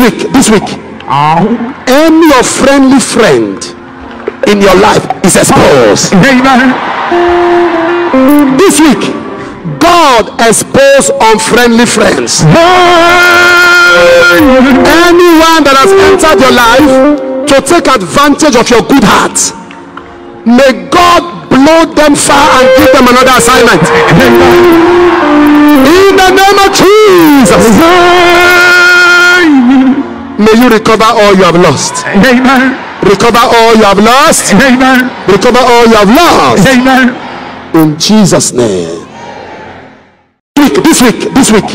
this week, this week, any unfriendly friend in your life is exposed. Amen. This week, God expose unfriendly friends. Anyone that has entered your life to take advantage of your good heart, may God blow them far and give them another assignment. In the name of Jesus, may you recover all you have lost. Amen. Recover all you have lost. Amen. Recover all you have lost. Amen. In Jesus' name. Week, this week, this week.